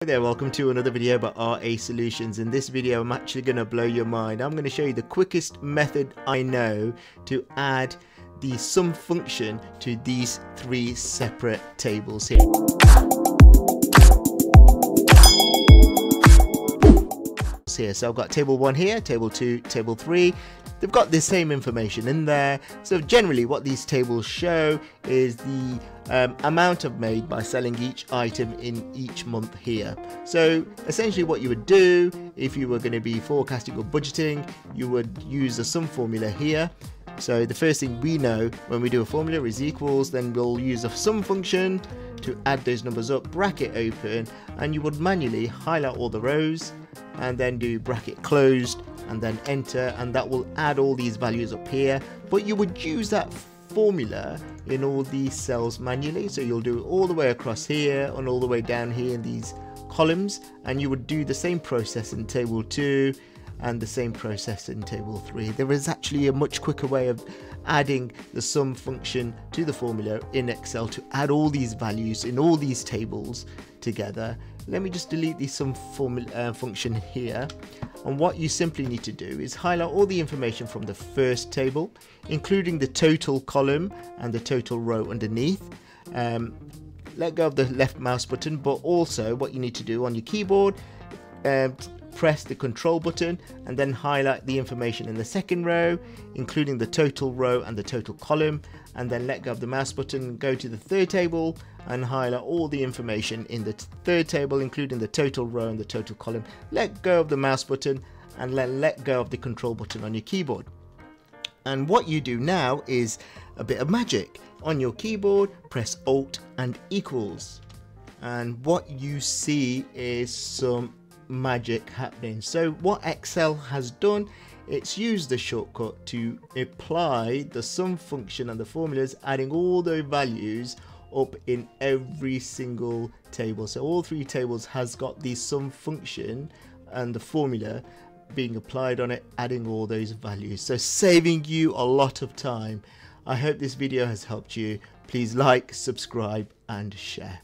Hey there, welcome to another video by RA Solutions. In this video, I'm actually going to blow your mind. I'm going to show you the quickest method I know to add the sum function to these three separate tables here. Here, so I've got table one here, table two, table three. They've got the same information in there. So generally, what these tables show is the um, amount of made by selling each item in each month here. So essentially what you would do if you were going to be forecasting or budgeting, you would use the sum formula here. So the first thing we know when we do a formula is equals, then we'll use a sum function to add those numbers up, bracket open, and you would manually highlight all the rows and then do bracket closed and then enter and that will add all these values up here. But you would use that formula in all these cells manually. So you'll do it all the way across here and all the way down here in these columns and you would do the same process in table 2 and the same process in table 3 there is actually a much quicker way of adding the sum function to the formula in Excel to add all these values in all these tables together. Let me just delete the sum formula uh, function here. And what you simply need to do is highlight all the information from the first table including the total column and the total row underneath. Um, let go of the left mouse button but also what you need to do on your keyboard uh, press the control button and then highlight the information in the second row including the total row and the total column and then let go of the mouse button go to the third table and highlight all the information in the third table including the total row and the total column. Let go of the mouse button and then let go of the control button on your keyboard. And what you do now is a bit of magic. On your keyboard press alt and equals. And what you see is some magic happening. So what Excel has done, it's used the shortcut to apply the sum function and the formulas, adding all those values up in every single table. So all three tables has got the sum function and the formula being applied on it, adding all those values. So saving you a lot of time. I hope this video has helped you. Please like, subscribe and share.